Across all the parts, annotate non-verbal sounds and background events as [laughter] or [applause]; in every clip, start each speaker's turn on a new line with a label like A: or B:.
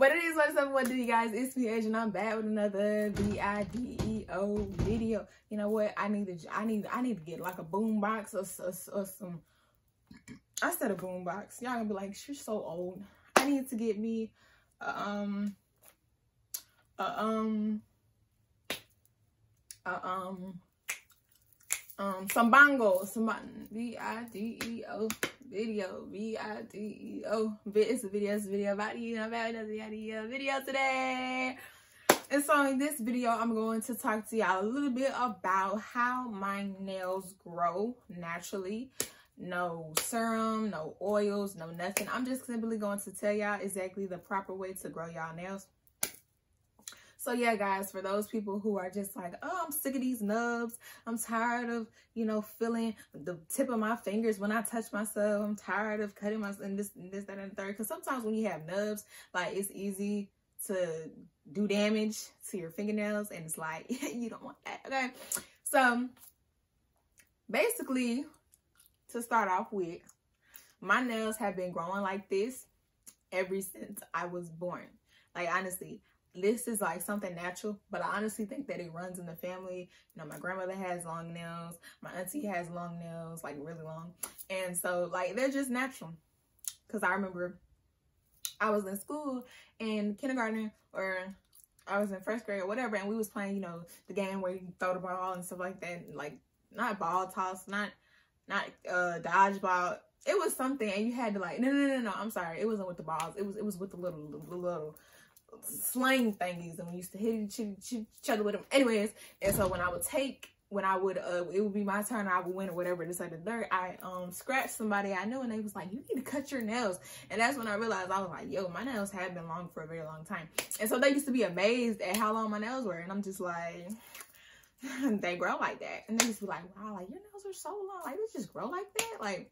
A: But it is what's up, what do you guys? It's me, Edge, and I'm back with another V-I-D-E-O video. You know what? I need to I need I need to get like a boom box or, or, or some I said a boom box. Y'all gonna be like, she's so old. I need to get me um um um um some bongos, some V-I-D-E-O video, V-I-D-E-O. It's a video, it's a video about you. I'm about another video today. And so in this video, I'm going to talk to y'all a little bit about how my nails grow naturally. No serum, no oils, no nothing. I'm just simply going to tell y'all exactly the proper way to grow y'all nails. So yeah, guys, for those people who are just like, oh, I'm sick of these nubs. I'm tired of, you know, feeling the tip of my fingers when I touch myself. I'm tired of cutting myself and this, and this, that, and the third. Because sometimes when you have nubs, like it's easy to do damage to your fingernails. And it's like, [laughs] you don't want that, okay? So basically, to start off with, my nails have been growing like this ever since I was born. Like honestly, this is like something natural, but I honestly think that it runs in the family. You know, my grandmother has long nails, my auntie has long nails, like really long. And so like they're just natural. Cause I remember I was in school in kindergarten or I was in first grade or whatever, and we was playing, you know, the game where you throw the ball and stuff like that. Like not ball toss, not not uh dodgeball. It was something and you had to like no no no no I'm sorry. It wasn't with the balls. It was it was with the little the little slang thingies and we used to hit each, each other with them anyways and so when i would take when i would uh it would be my turn i would win or whatever this like the third i um scratched somebody i knew and they was like you need to cut your nails. And that's when i realized i was like yo my nails have been long for a very long time. And so they used to be amazed at how long my nails were and i'm just like [laughs] they grow like that. And they to be like wow like your nails are so long like they just grow like that? Like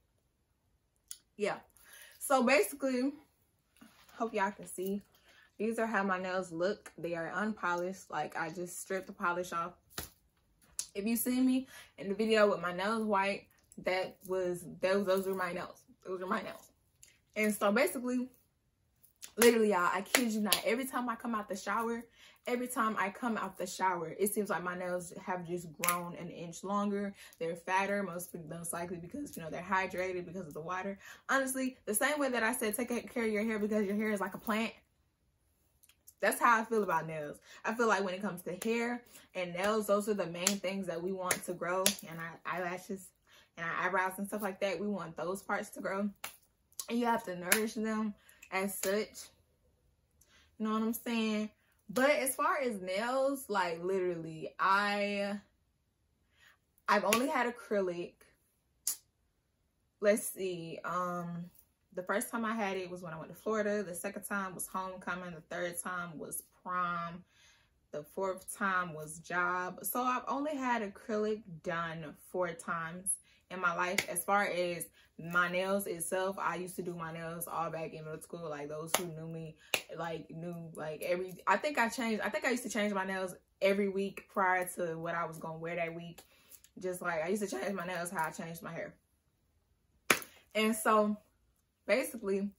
A: yeah. So basically hope y'all can see these are how my nails look. They are unpolished. Like I just stripped the polish off. If you see me in the video with my nails white, that was those those were my nails. Those are my nails. And so basically, literally y'all, I kid you not, every time I come out the shower, every time I come out the shower, it seems like my nails have just grown an inch longer. They're fatter, most, most likely because, you know, they're hydrated because of the water. Honestly, the same way that I said take care of your hair because your hair is like a plant, that's how I feel about nails. I feel like when it comes to hair and nails, those are the main things that we want to grow. And our eyelashes and our eyebrows and stuff like that, we want those parts to grow. And you have to nourish them as such. You know what I'm saying? But as far as nails, like literally, I, I've only had acrylic. Let's see. Um, the first time I had it was when I went to Florida. The second time was homecoming. The third time was prom. The fourth time was job. So I've only had acrylic done four times in my life. As far as my nails itself, I used to do my nails all back in middle school. Like those who knew me, like knew like every, I think I changed, I think I used to change my nails every week prior to what I was going to wear that week. Just like I used to change my nails how I changed my hair. And so basically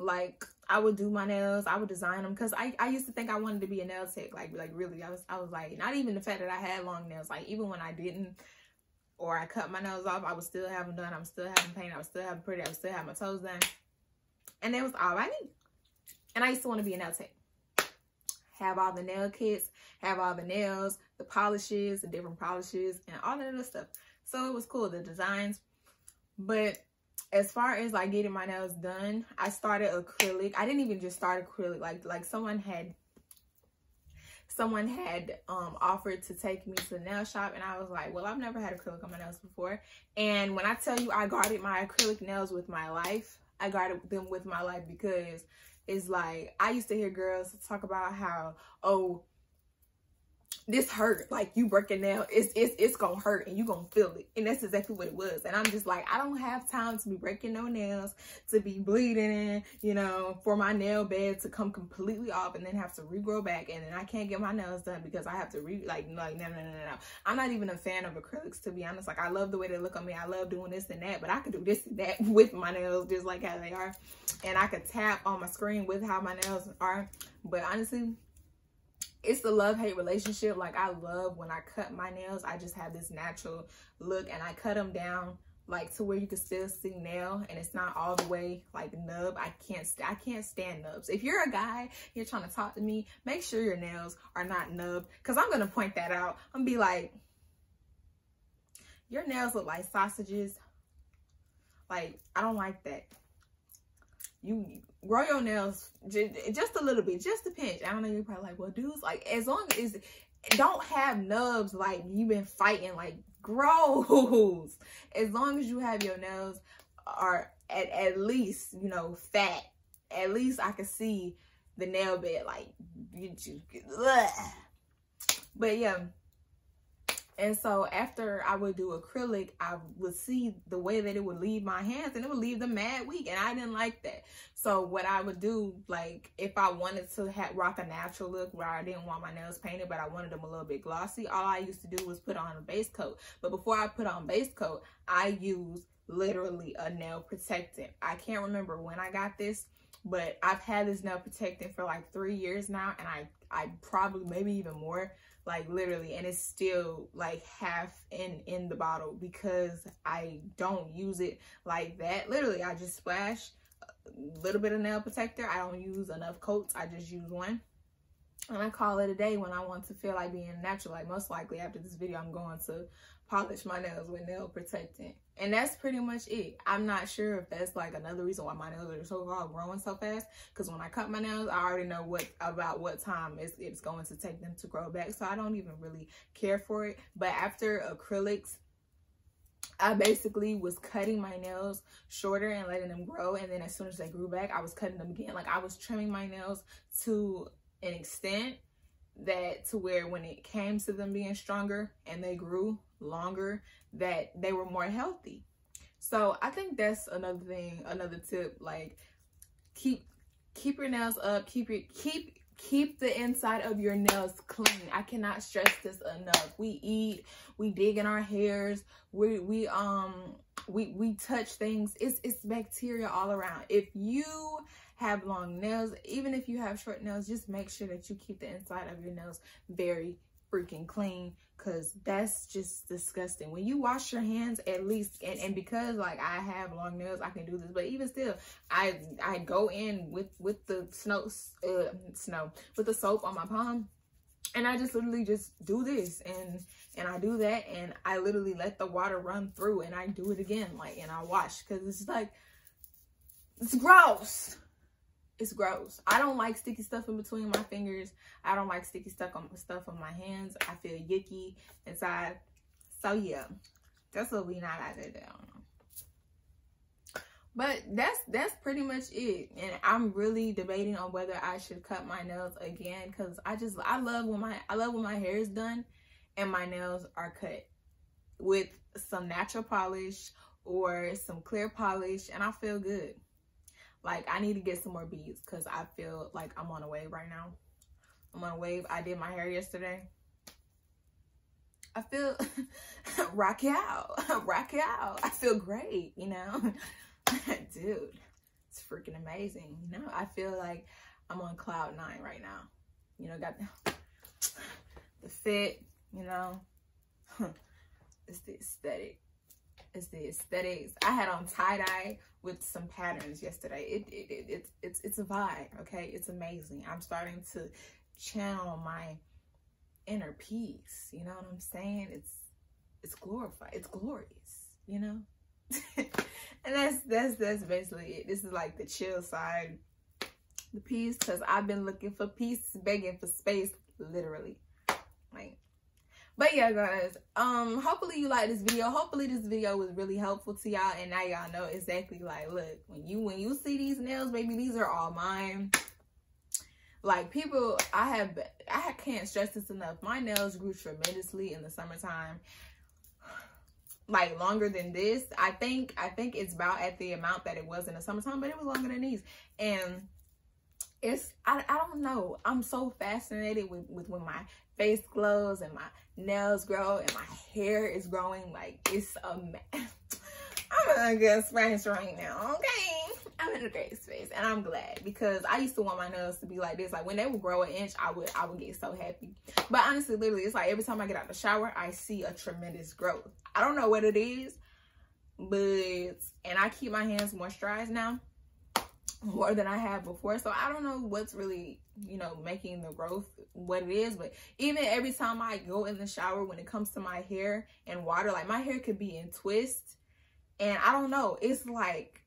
A: like I would do my nails, I would design them because I, I used to think I wanted to be a nail tech. Like like really, I was I was like not even the fact that I had long nails. Like even when I didn't, or I cut my nails off, I was still having done. I'm still having paint. I was still having pretty. I was still having my toes done, and that was all I need. And I used to want to be a nail tech. Have all the nail kits, have all the nails, the polishes, the different polishes, and all that other stuff. So it was cool, the designs. But as far as like getting my nails done, I started acrylic. I didn't even just start acrylic. Like like someone had someone had um offered to take me to the nail shop and I was like, well, I've never had acrylic on my nails before. And when I tell you I guarded my acrylic nails with my life, I guarded them with my life because it's like I used to hear girls talk about how, oh, this hurt. Like you break a nail, it's it's it's gonna hurt and you gonna feel it. And that's exactly what it was. And I'm just like, I don't have time to be breaking no nails, to be bleeding, you know, for my nail bed to come completely off and then have to regrow back. And then I can't get my nails done because I have to re like like no no no no no. I'm not even a fan of acrylics to be honest. Like I love the way they look on me. I love doing this and that, but I could do this and that [laughs] with my nails just like how they are. And I could tap on my screen with how my nails are. But honestly, it's the love hate relationship. Like I love when I cut my nails, I just have this natural look and I cut them down like to where you can still see nail and it's not all the way like nub. I can't I can't stand nubs. If you're a guy, you're trying to talk to me, make sure your nails are not nub because I'm gonna point that out. I'm be like, your nails look like sausages. Like I don't like that you grow your nails just a little bit, just a pinch. I don't know, you're probably like, well, dudes, like, as long as don't have nubs like you've been fighting, like, gross. [laughs] As long as you have your nails are at, at least, you know, fat, at least I can see the nail bed, like, you, you, but yeah, and so after I would do acrylic, I would see the way that it would leave my hands and it would leave them mad weak. And I didn't like that. So what I would do, like if I wanted to have, rock a natural look where I didn't want my nails painted, but I wanted them a little bit glossy, all I used to do was put on a base coat. But before I put on base coat, I used literally a nail protectant. I can't remember when I got this, but I've had this nail protectant for like three years now. And I, I probably, maybe even more like literally and it's still like half in in the bottle because I don't use it like that. Literally I just splash a little bit of nail protector. I don't use enough coats. I just use one. And I call it a day when I want to feel like being natural. Like most likely after this video I'm going to polish my nails with nail protectant. And that's pretty much it. I'm not sure if that's like another reason why my nails are so called growing so fast. Because when I cut my nails, I already know what about what time it's, it's going to take them to grow back. So I don't even really care for it. But after acrylics, I basically was cutting my nails shorter and letting them grow. And then as soon as they grew back, I was cutting them again. Like I was trimming my nails to an extent that to where when it came to them being stronger and they grew longer that they were more healthy. So i think that's another thing another tip like keep keep your nails up keep your keep keep the inside of your nails clean. I cannot stress this enough. We eat we dig in our hairs we we um we we touch things. It's it's bacteria all around. If you have long nails, even if you have short nails, just make sure that you keep the inside of your nails very freaking clean because that's just disgusting. When you wash your hands at least and, and because like i have long nails i can do this but even still i i go in with with the snow uh, snow with the soap on my palm and i just literally just do this and and i do that and i literally let the water run through and i do it again like and i wash because it's like it's gross it's gross. I don't like sticky stuff in between my fingers. I don't like sticky stuff on stuff on my hands. I feel yicky inside. So yeah, that's what we not out there down. But that's that's pretty much it. And I'm really debating on whether I should cut my nails again because I just I love when my I love when my hair is done and my nails are cut with some natural polish or some clear polish and I feel good. Like I need to get some more beads because I feel like I'm on a wave right now. I'm on a wave. I did my hair yesterday. I feel [laughs] rock out, [laughs] rock out. I feel great, you know, [laughs] dude. It's freaking amazing. You know, I feel like I'm on cloud nine right now. You know, got the, [sighs] the fit. You know, it's the aesthetic. It's the aesthetics. I had on tie dye with some patterns yesterday. It, it, it, it's, it's, it's a vibe, okay? It's amazing. I'm starting to channel my inner peace. You know what I'm saying? It's, it's glorified. It's glorious, you know? [laughs] and that's, that's, that's basically it. This is like the chill side, the peace, because I've been looking for peace, begging for space, literally. Like, but yeah guys um hopefully you like this video. Hopefully this video was really helpful to y'all and now y'all know exactly like look when you when you see these nails baby these are all mine. Like people i have i can't stress this enough. My nails grew tremendously in the summertime like longer than this. I think i think it's about at the amount that it was in the summertime but it was longer than these. And it's i, I don't know i'm so fascinated with, with when my face glows and my nails grow and my hair is growing like it's a [laughs] i'm in a good space right now okay I'm in a great space and I'm glad because I used to want my nails to be like this. Like when they would grow an inch, I would I would get so happy. But honestly, literally, it's like every time I get out the shower, I see a tremendous growth. I don't know what it is, but and I keep my hands moisturized now more than I have before. So I don't know what's really, you know, making the growth what it is. But even every time I go in the shower when it comes to my hair and water, like my hair could be in twists. And I don't know, it's like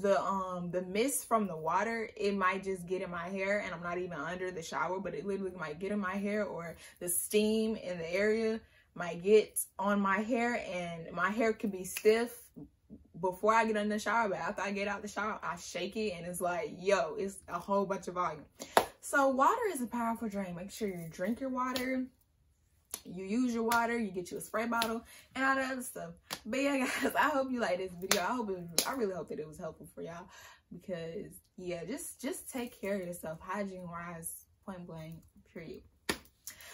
A: the um the mist from the water it might just get in my hair and i'm not even under the shower but it literally might get in my hair or the steam in the area might get on my hair and my hair could be stiff before i get in the shower but after i get out the shower i shake it and it's like yo it's a whole bunch of volume so water is a powerful drink make sure you drink your water you use your water, you get you a spray bottle, and all that other stuff. But yeah, [laughs] guys, I hope you like this video. I hope I really hope that it was helpful for y'all because yeah, just just take care of yourself, hygiene wise, point blank, period.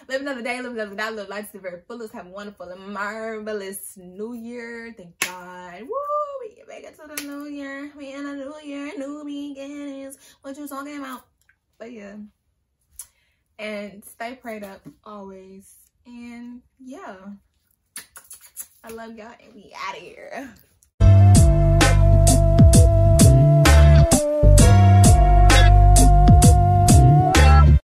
A: Live another day, live another day, live life to the very fullest. Have a wonderful and marvelous new year. Thank God. Woo! Back into the new year. We in a new year, new beginnings. What you talking about? But yeah. And stay prayed up always. And yeah, I love y'all and we out of here.